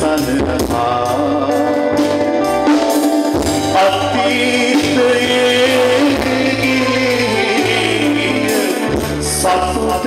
सन था। अतीत सपुत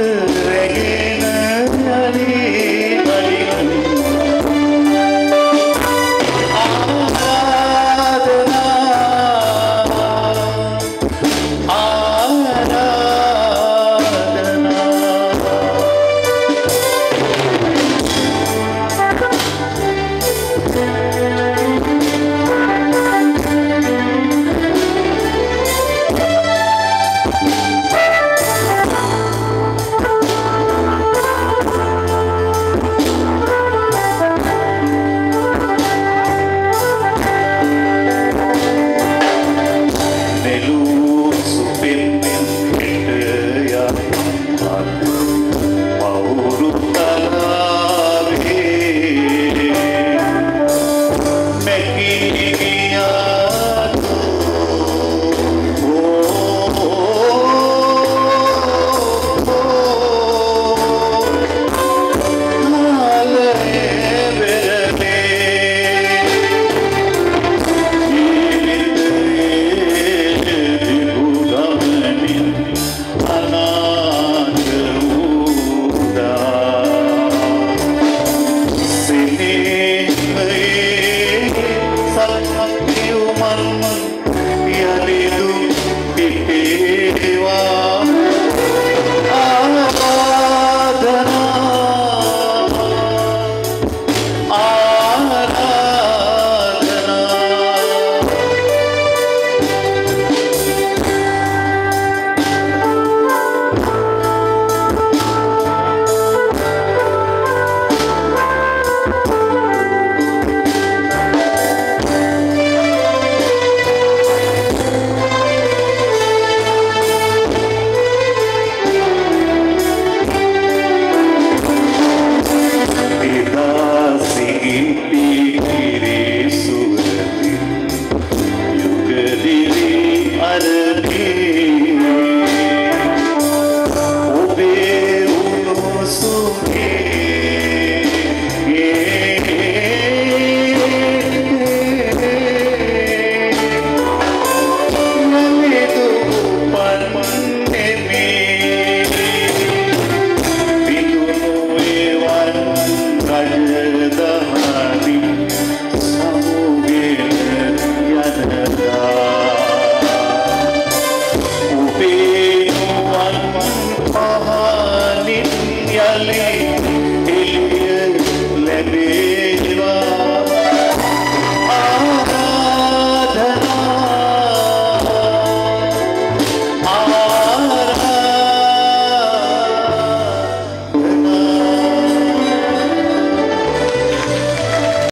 Ali, Eliye, Lenin.